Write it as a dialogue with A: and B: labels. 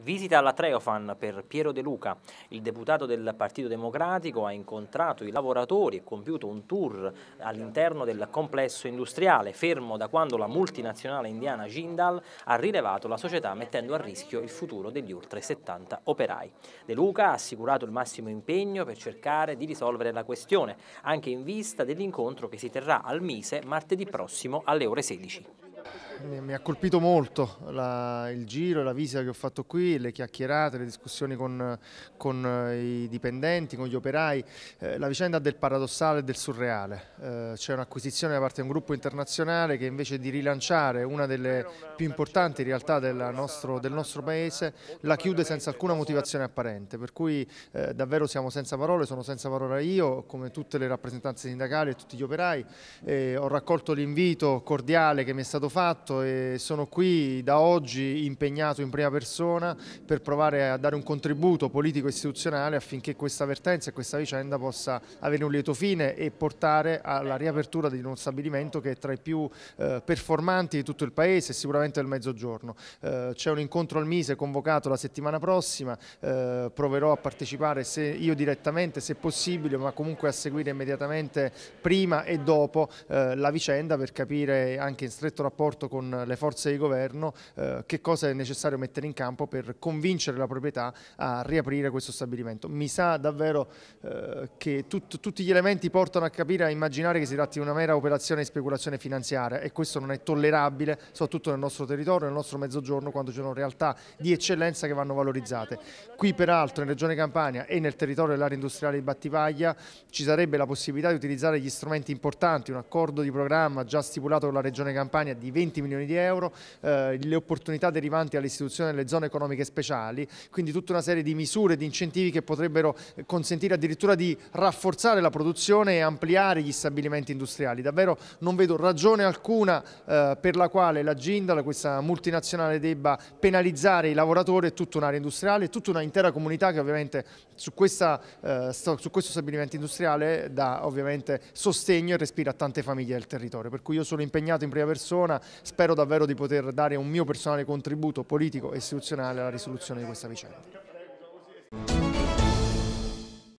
A: Visita alla Treofan per Piero De Luca. Il deputato del Partito Democratico ha incontrato i lavoratori e compiuto un tour all'interno del complesso industriale, fermo da quando la multinazionale indiana Jindal ha rilevato la società mettendo a rischio il futuro degli oltre 70 operai. De Luca ha assicurato il massimo impegno per cercare di risolvere la questione, anche in vista dell'incontro che si terrà al Mise martedì prossimo alle ore 16
B: mi ha colpito molto la, il giro, la visita che ho fatto qui, le chiacchierate, le discussioni con, con eh, i dipendenti, con gli operai, eh, la vicenda del paradossale e del surreale. Eh, C'è un'acquisizione da parte di un gruppo internazionale che invece di rilanciare una delle più importanti realtà nostro, del nostro paese la chiude senza alcuna motivazione apparente, per cui eh, davvero siamo senza parole, sono senza parola io, come tutte le rappresentanze sindacali e tutti gli operai, ho raccolto l'invito cordiale che mi è stato fatto fatto e sono qui da oggi impegnato in prima persona per provare a dare un contributo politico istituzionale affinché questa vertenza e questa vicenda possa avere un lieto fine e portare alla riapertura di uno stabilimento che è tra i più eh, performanti di tutto il paese e sicuramente del mezzogiorno. Eh, C'è un incontro al Mise convocato la settimana prossima, eh, proverò a partecipare se, io direttamente se possibile ma comunque a seguire immediatamente prima e dopo eh, la vicenda per capire anche in stretto rapporto con con le forze di governo eh, che cosa è necessario mettere in campo per convincere la proprietà a riaprire questo stabilimento. Mi sa davvero eh, che tut, tutti gli elementi portano a capire, a immaginare che si tratti di una mera operazione di speculazione finanziaria e questo non è tollerabile, soprattutto nel nostro territorio, nel nostro mezzogiorno, quando ci sono realtà di eccellenza che vanno valorizzate. Qui peraltro in Regione Campania e nel territorio dell'area industriale di Battipaglia ci sarebbe la possibilità di utilizzare gli strumenti importanti, un accordo di programma già stipulato con la Regione Campania di 20 milioni di euro, eh, le opportunità derivanti all'istituzione delle zone economiche speciali, quindi tutta una serie di misure, di incentivi che potrebbero consentire addirittura di rafforzare la produzione e ampliare gli stabilimenti industriali. Davvero non vedo ragione alcuna eh, per la quale la Gindal, questa multinazionale, debba penalizzare i lavoratori e tutta un'area industriale e tutta un'intera comunità che ovviamente su, questa, eh, su questo stabilimento industriale dà ovviamente sostegno e respira a tante famiglie del territorio. Per cui io sono impegnato in prima persona, spero davvero di poter dare un mio personale contributo politico e istituzionale alla risoluzione di questa vicenda.